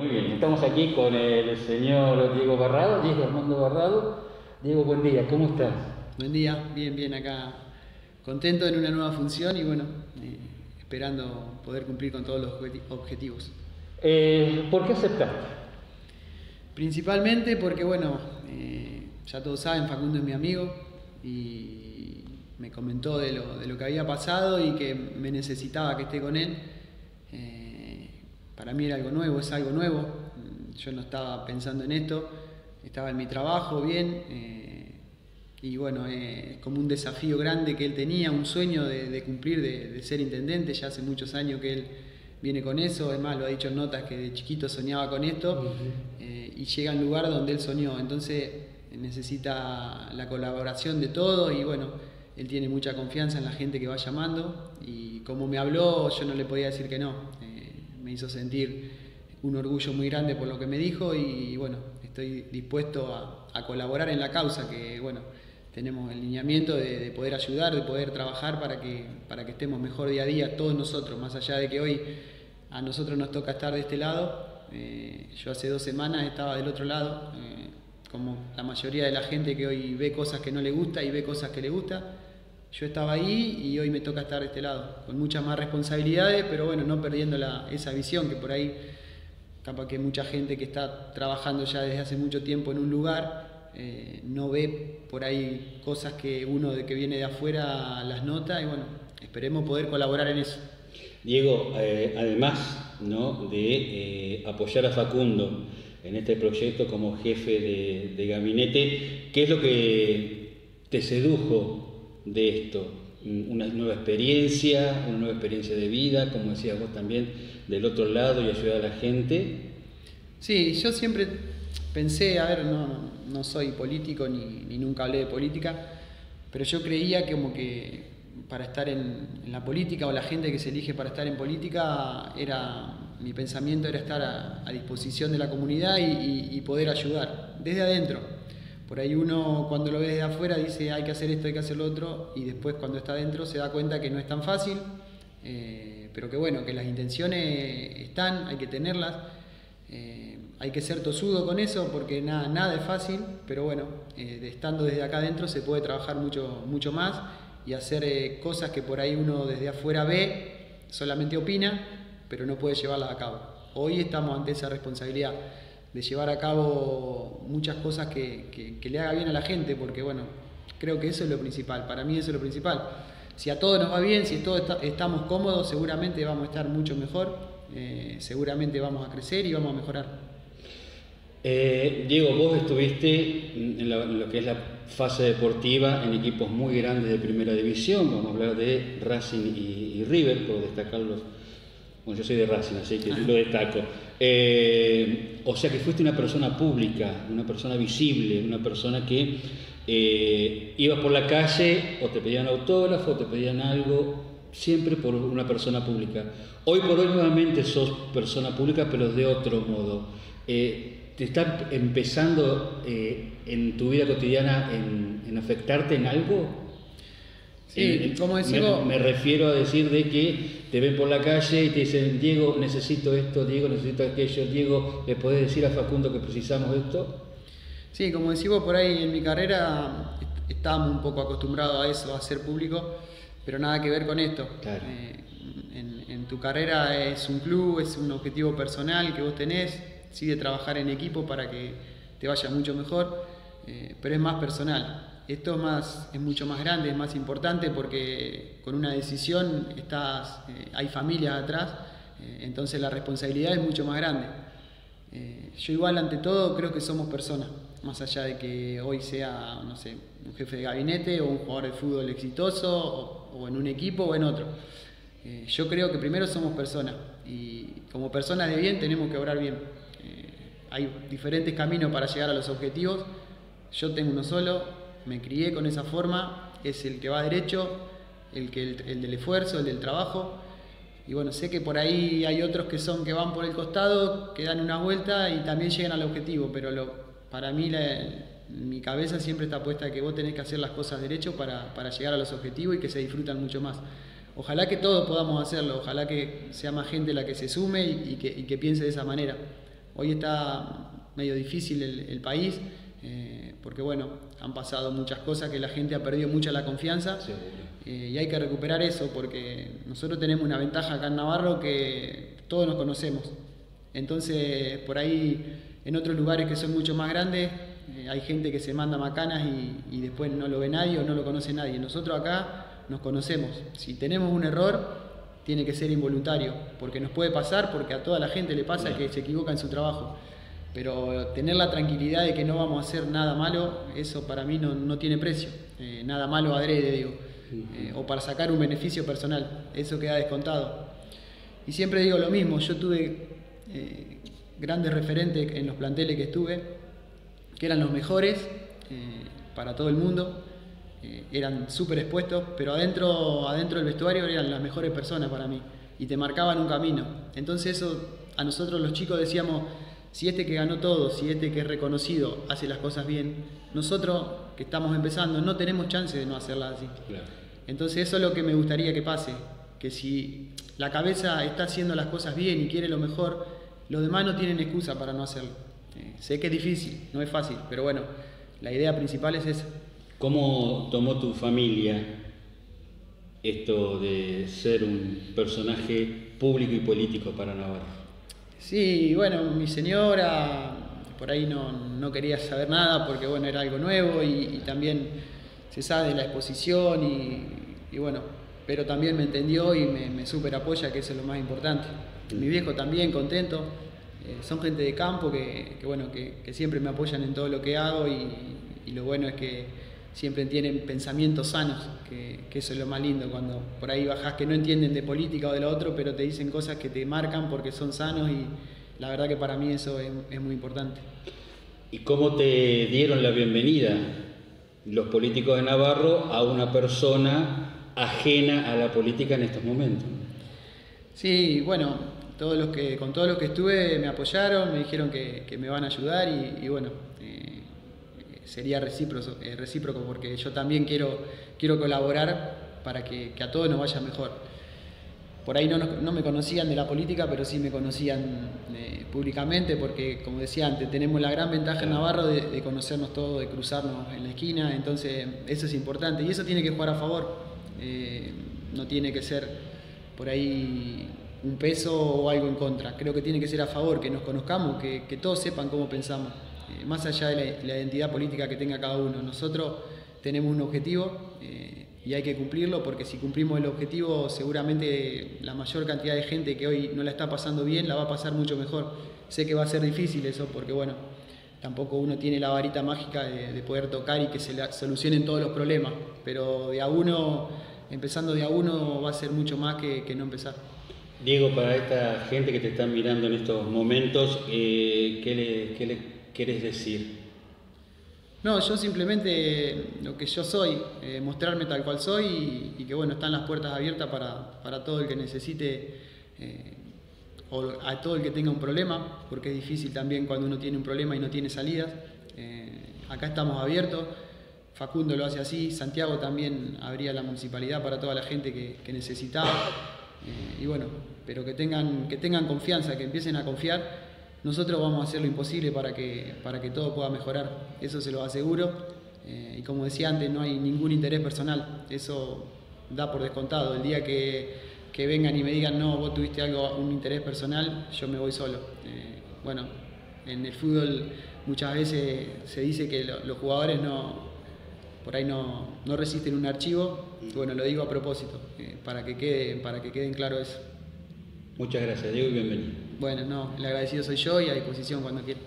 Muy bien, estamos aquí con el señor Diego Barrado, Diego Armando Barrado. Diego, buen día, ¿cómo estás? Buen día, bien, bien acá. Contento en una nueva función y bueno, eh, esperando poder cumplir con todos los objetivos. Eh, ¿Por qué aceptaste? Principalmente porque, bueno, eh, ya todos saben, Facundo es mi amigo y me comentó de lo, de lo, que había pasado y que me necesitaba que esté con él. Para mí era algo nuevo, es algo nuevo. Yo no estaba pensando en esto, estaba en mi trabajo bien y bueno, es como un desafío grande que él tenía, un sueño de, cumplir, de, ser intendente, ya hace muchos años que él viene con eso, además lo ha dicho en notas que de chiquito soñaba con esto eh, y llega al lugar donde él soñó, entonces necesita la colaboración de todos y bueno, él tiene mucha confianza en la gente que va llamando y como me habló yo no le podía decir que no, eh, me hizo sentir un orgullo muy grande por lo que me dijo y, bueno, estoy dispuesto a, colaborar en la causa que bueno, tenemos el lineamiento de, poder ayudar, de poder trabajar para que, para que estemos mejor día a día todos nosotros, más allá de que hoy a nosotros nos toca estar de este lado. Eh, yo hace dos semanas estaba del otro lado, eh, como la mayoría de la gente que hoy ve cosas que no le gusta y ve cosas que le gusta. Yo estaba ahí y hoy me toca estar de este lado, con muchas más responsabilidades, pero bueno, no perdiendo la, esa visión que por ahí, capaz que mucha gente que está trabajando ya desde hace mucho tiempo en un lugar, eh, no ve por ahí cosas que uno de que viene de afuera las nota y bueno, esperemos poder colaborar en eso. Diego, eh, además ¿no? de eh, apoyar a Facundo en este proyecto como jefe de, de, gabinete, ¿qué es lo que te sedujo de esto? ¿Una nueva experiencia, una nueva experiencia de vida, como decías vos también, del otro lado y ayudar a la gente? Sí, yo siempre pensé, a ver, no, no, soy político ni, nunca hablé de política, pero yo creía que como que para estar en, la política o la gente que se elige para estar en política, era mi pensamiento era estar a, disposición de la comunidad y, poder ayudar desde adentro. Por ahí uno cuando lo ve desde afuera dice hay que hacer esto, hay que hacer lo otro, y después cuando está adentro se da cuenta que no es tan fácil, eh, pero que bueno, que las intenciones están, hay que tenerlas. Eh, hay que ser tosudo con eso porque nada, nada es fácil, pero bueno, eh, estando desde acá adentro se puede trabajar mucho, mucho más y hacer eh, cosas que por ahí uno desde afuera ve, solamente opina, pero no puede llevarlas a cabo. Hoy estamos ante esa responsabilidad de llevar a cabo muchas cosas que, le haga bien a la gente, porque bueno, creo que eso es lo principal, para mí eso es lo principal. Si a todos nos va bien, si todos estamos cómodos, seguramente vamos a estar mucho mejor, eh, seguramente vamos a crecer y vamos a mejorar. Eh, Diego, vos estuviste en, lo que es la fase deportiva en equipos muy grandes de primera división, vamos a hablar de Racing y, River, por destacarlos. Bueno, yo soy de Racing, así que lo destaco. Eh, o sea que fuiste una persona pública, una persona visible, una persona que eh, ibas por la calle o te pedían autógrafo o te pedían algo, siempre por una persona pública. Hoy por hoy nuevamente sos persona pública, pero de otro modo. Eh, ¿Te está empezando eh, en tu vida cotidiana en, afectarte en algo? Sí, eh, como decimos... Me, refiero a decir de que te ven por la calle y te dicen, Diego, necesito esto, Diego, necesito aquello, Diego, ¿le podés decir a Facundo que precisamos esto? Sí, como decimos por ahí, en mi carrera estábamos un poco acostumbrados a eso, a ser público, pero nada que ver con esto. Eh, en, en tu carrera es un club, es un objetivo personal que vos tenés, sí de trabajar en equipo para que te vaya mucho mejor, eh, pero es más personal. Esto es, más, es mucho más grande, es más importante porque con una decisión estás, eh, hay familias atrás, eh, entonces la responsabilidad es mucho más grande. yo igual ante todo creo que somos personas, más allá de que hoy sea, no sé, un jefe de gabinete o un jugador de fútbol exitoso o, o en un equipo o en otro. yo creo que primero somos personas y como personas de bien tenemos que obrar bien hay diferentes caminos para llegar a los objetivos. Yo tengo uno solo, me crié con esa forma, es el que va derecho, el, que, el, del esfuerzo, el del trabajo. Y bueno, sé que por ahí hay otros que son que van por el costado, que dan una vuelta y también llegan al objetivo, pero lo, para mí mi cabeza siempre está puesta que vos tenés que hacer las cosas derecho para, para llegar a los objetivos y que se disfrutan mucho más. Ojalá que todos podamos hacerlo, ojalá que sea más gente la que se sume y, que, y que piense de esa manera hoy está medio difícil el, país, eh, porque bueno, han pasado muchas cosas que la gente ha perdido mucha la confianza eh, y hay que recuperar eso porque nosotros tenemos una ventaja acá en Navarro que todos nos conocemos. Entonces, por ahí en otros lugares que son mucho más grandes, eh, hay gente que se manda macanas y, y, después no lo ve nadie o no lo conoce nadie. Nosotros acá nos conocemos. Si tenemos un error, tiene que ser involuntario, porque nos puede pasar, porque a toda la gente le pasa que se equivoca en su trabajo. Pero tener la tranquilidad de que no vamos a hacer nada malo, eso para mí no, tiene precio. Eh, nada malo adrede, digo. Eh, o para sacar un beneficio personal, eso queda descontado. Y siempre digo lo mismo, yo tuve eh, grandes referentes en los planteles que estuve, que eran los mejores para todo el mundo, eran súper expuestos, pero adentro, adentro del vestuario eran las mejores personas para mí y te marcaban un camino. Entonces eso a nosotros los chicos decíamos, si este que ganó todo, si este que es reconocido hace las cosas bien, nosotros que estamos empezando no tenemos chance de no hacerlas así. Entonces eso es lo que me gustaría que pase, que si la cabeza está haciendo las cosas bien y quiere lo mejor, los demás no tienen excusa para no hacerlo. Eh, sé que es difícil, no es fácil, pero bueno, la idea principal es esa. ¿Cómo tomó tu familia esto de ser un personaje público y político para Navarro? Sí, bueno, mi señora por ahí no, quería saber nada porque bueno, era algo nuevo y, también se sabe de la exposición y, bueno, pero también me entendió y me, me super apoya, que eso es lo más importante. Mi viejo también contento, eh, son gente de campo que, bueno, que, siempre me apoyan en todo lo que hago y lo bueno es que siempre tienen pensamientos sanos, que, eso es lo más lindo, cuando por ahí bajas que no entienden de política o de lo otro, pero te dicen cosas que te marcan porque son sanos y la verdad que para mí eso es, muy importante. ¿Y cómo te dieron la bienvenida los políticos de Navarro a una persona ajena a la política en estos momentos? Sí, bueno, todos los que, con todos los que estuve me apoyaron, me dijeron que, me van a ayudar y, bueno, eh, sería recíproco, eh, recíproco porque yo también quiero, quiero colaborar para que, a todos nos vaya mejor. Por ahí no, no, me conocían de la política, pero sí me conocían eh, públicamente porque, como decía antes, tenemos la gran ventaja en Navarro de, conocernos todos, de cruzarnos en la esquina, entonces eso es importante y eso tiene que jugar a favor, eh, no tiene que ser por ahí un peso o algo en contra, creo que tiene que ser a favor, que nos conozcamos, que, que todos sepan cómo pensamos. Eh, más allá de la, identidad política que tenga cada uno. Nosotros tenemos un objetivo eh, y hay que cumplirlo porque si cumplimos el objetivo seguramente la mayor cantidad de gente que hoy no la está pasando bien la va a pasar mucho mejor. Sé que va a ser difícil eso porque bueno, tampoco uno tiene la varita mágica de, poder tocar y que se le solucionen todos los problemas, pero de a uno, empezando de a uno va a ser mucho más que, no empezar. Diego, para esta gente que te está mirando en estos momentos, eh, ¿qué, le, qué le querés decir? No, yo simplemente lo que yo soy, eh, mostrarme tal cual soy y, que bueno, están las puertas abiertas para, todo el que necesite eh, o a todo el que tenga un problema, porque es difícil también cuando uno tiene un problema y no tiene salidas. Eh, acá estamos abiertos, Facundo lo hace así, Santiago también abría la municipalidad para toda la gente que, que necesitaba. y bueno, pero que tengan, que tengan confianza, que empiecen a confiar nosotros vamos a hacer lo imposible para que, para que todo pueda mejorar, eso se lo aseguro. Eh, y como decía antes, no hay ningún interés personal, eso da por descontado. El día que, vengan y me digan, no, vos tuviste algo, un interés personal, yo me voy solo. Eh, bueno, en el fútbol muchas veces se dice que los jugadores no, por ahí no, resisten un archivo, bueno, lo digo a propósito, eh, para, que quede, para que queden claro eso. Muchas gracias, Diego, y bienvenido. Bueno, no, el agradecido soy yo y a disposición cuando quiera.